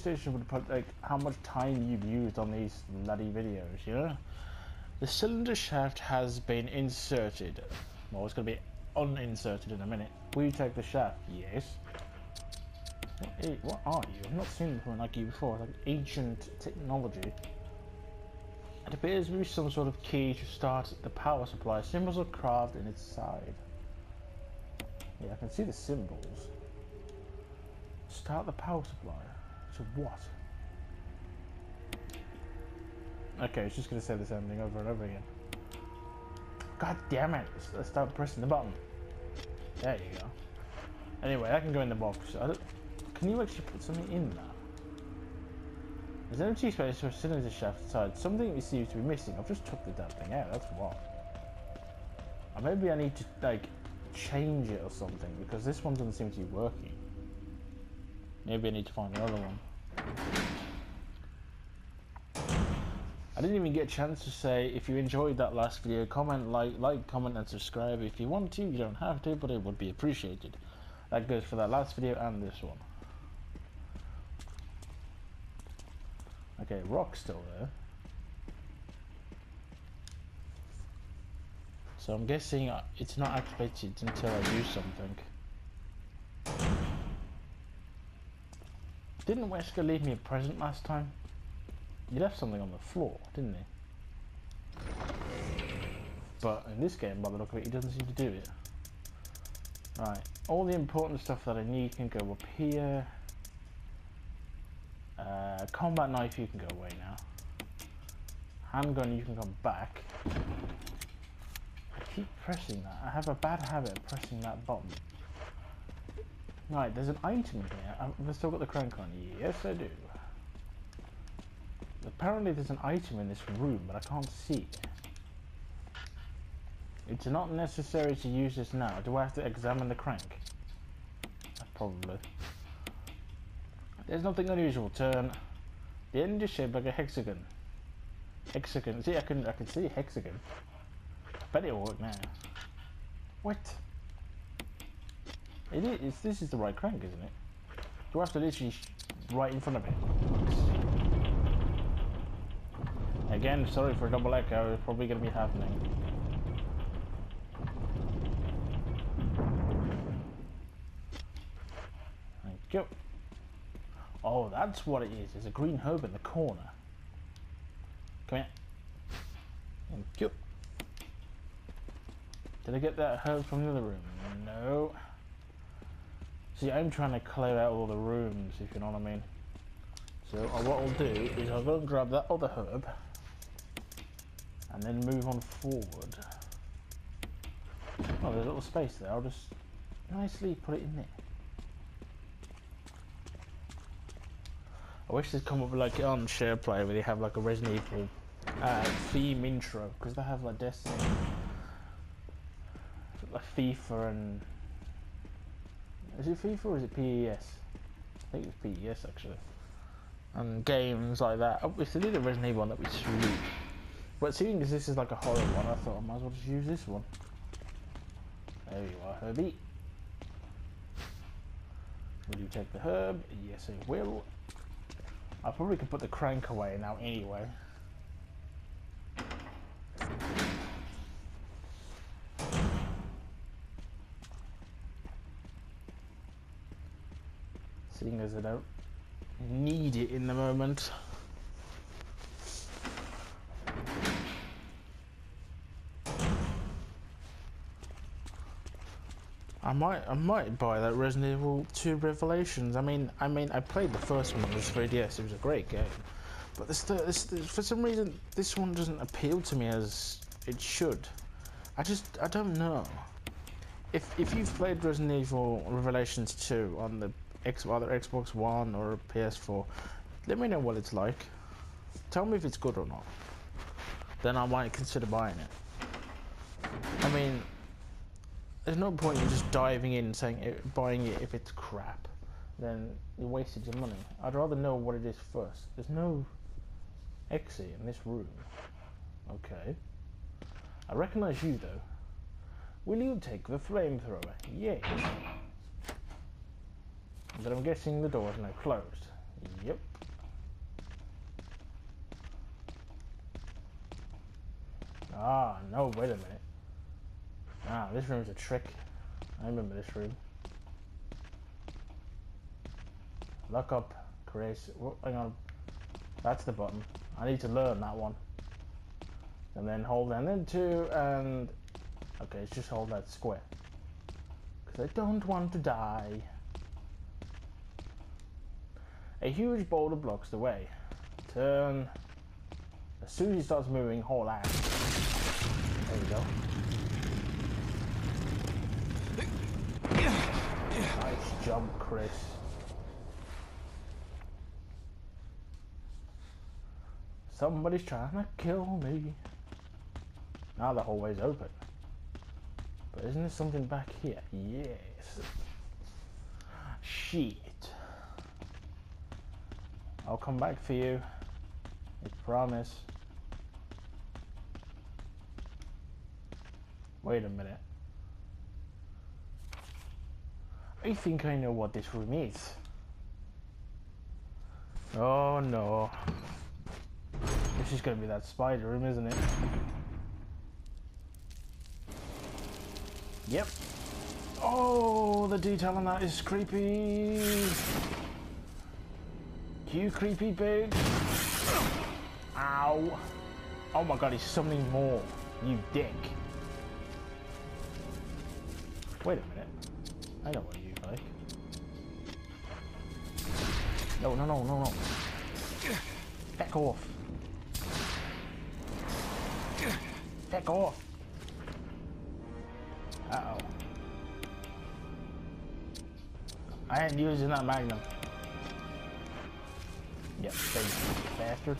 PlayStation would put like how much time you've used on these bloody videos, you know? The cylinder shaft has been inserted. Well, it's going to be uninserted in a minute. Will you take the shaft? Yes. Hey, what are you? I've not seen anything like you before. Like ancient technology. It appears to be some sort of key to start the power supply. Symbols are carved in its side. Yeah, I can see the symbols. Start the power supply. To what? Okay, it's just gonna say the same thing over and over again. God damn it! Let's start pressing the button. There you go. Anyway, I can go in the box. can you actually put something in there? There's empty space for a cylinder shaft inside. Something seems to be missing. I've just took the damn thing out. That's what. Or maybe I need to like change it or something because this one doesn't seem to be working. Maybe I need to find another one. I didn't even get a chance to say if you enjoyed that last video, comment, like, like, comment and subscribe if you want to. You don't have to, but it would be appreciated. That goes for that last video and this one. Okay, rock's still there. So I'm guessing uh, it's not activated until I do something. Didn't Wesker leave me a present last time? He left something on the floor, didn't he? But in this game, by the look of it, he doesn't seem to do it. Right, all the important stuff that I need can go up here. Uh, combat knife, you can go away now. Handgun, you can come back. I keep pressing that. I have a bad habit of pressing that button. Right, there's an item here. Um, I've still got the crank on. Yes, I do. Apparently there's an item in this room, but I can't see it. It's not necessary to use this now. Do I have to examine the crank? Probably. There's nothing unusual. Turn. The end is shaped like a hexagon. Hexagon. See, I can I can see hexagon. I bet it'll work now. What? It is. This is the right crank, isn't it? Do I have to literally right in front of it? Again, sorry for double echo, it's probably going to be happening. Thank you. Oh, that's what it is. There's a green herb in the corner. Come here. Thank you. Did I get that herb from the other room? No. See, I'm trying to clear out all the rooms, if you know what I mean. So uh, what I'll do is I'll go and grab that other herb and then move on forward. Oh, there's a little space there. I'll just nicely put it in there. I wish they'd come up with like on SharePlay where they have like a Resident Evil uh, theme intro because they have like Destiny, like FIFA and is it FIFA or is it PES? I think it's PES actually. And games like that. Oh, did a Resident Evil one, that we sweet. But seeing as this is like a horror one, I thought I might as well just use this one. There you are, Herbie. Will you take the herb? Yes, I will. I probably could put the crank away now anyway. As I don't need it in the moment. I might, I might buy that Resident Evil 2 Revelations. I mean, I mean, I played the first one on the 3DS. It was a great game, but this, this, this, for some reason, this one doesn't appeal to me as it should. I just, I don't know. If if you've played Resident Evil Revelations 2 on the X, either Xbox One or PS4, let me know what it's like. Tell me if it's good or not. Then I might consider buying it. I mean, there's no point in just diving in and saying it, buying it if it's crap. Then you wasted your money. I'd rather know what it is first. There's no exit in this room. Okay. I recognize you though. Will you take the flamethrower? Yes. But I'm guessing the door is now closed. Yep. Ah, no, wait a minute. Ah, this room's a trick. I remember this room. Lock up, Chris. Hang on. That's the button. I need to learn that one. And then hold down into and... Okay, it's just hold that square. Because I don't want to die. A huge boulder blocks the way. Turn. As soon as he starts moving, hold out. There you go. Nice jump, Chris. Somebody's trying to kill me. Now the hallway's open. But isn't there something back here? Yes. Shit. I'll come back for you. I promise. Wait a minute. I think I know what this room is. Oh no. This is gonna be that spider room, isn't it? Yep. Oh, the detail on that is creepy. You creepy bitch. Ow. Oh my god, he's summoning more. You dick. Wait a minute. I know what you like. No, no, no, no, no. Back off. Back off. Uh-oh. I ain't using that magnum. Yep, bastard.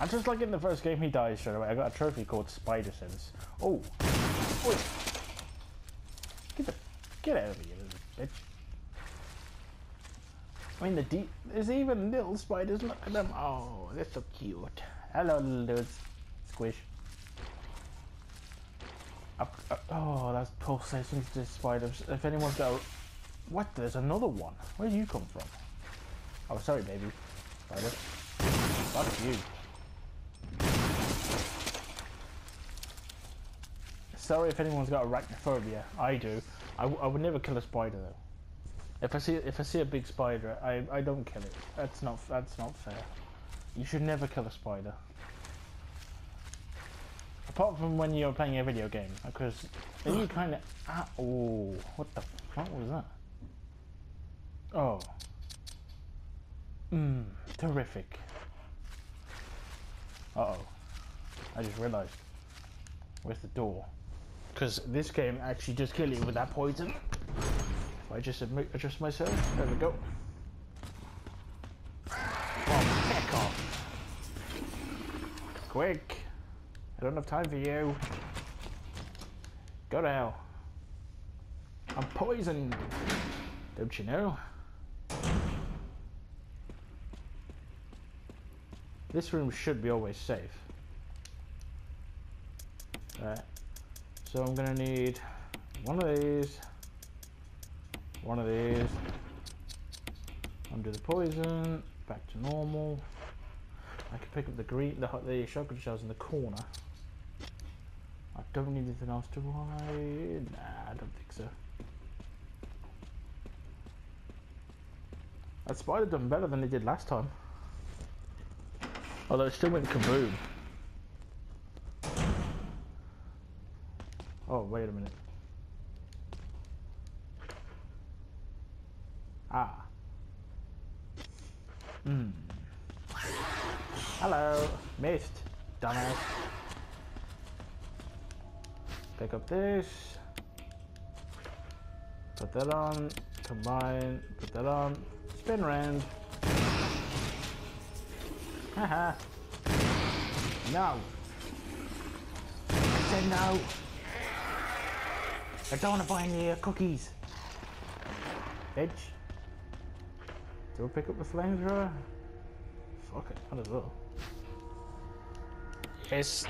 I just like in the first game he dies straight away. I got a trophy called Spider Sense. Oh. Oi. Get the get out of here, little bitch. I mean the deep there's even little spiders, look at them. Oh, they're so cute. Hello little dudes. Squish. Up, up, oh, that's pulsating to spiders. If anyone's got what? There's another one. Where do you come from? Oh, sorry, baby. Spider. Fuck you. Sorry if anyone's got arachnophobia. I do. I, I would never kill a spider though. If I see if I see a big spider, I, I don't kill it. That's not that's not fair. You should never kill a spider. Apart from when you're playing a video game, because then you kind of ah, oh what the fuck was that? Oh. Mmm, terrific. Uh-oh. I just realized. Where's the door? Because this game actually just killed you with that poison. If I just adjust myself, there we go. Oh, heck off. Quick. I don't have time for you. Go to hell. I'm poisoned. Don't you know? This room should be always safe. Right. So I'm gonna need one of these, one of these, undo the poison, back to normal. I can pick up the green, the, the shotgun shells in the corner. I don't need anything else to hide. Nah, I don't think so. That spider done better than it did last time. Although it still went kaboom. Oh, wait a minute. Ah. Hmm. Hello. Missed. Dumbass. Pick up this. Put that on. Combine. Put that on. Spin around. Haha. no. I said no. I don't want to buy any uh, cookies. Bitch. Do I pick up the flamethrower? Fuck it, might as well. Yes.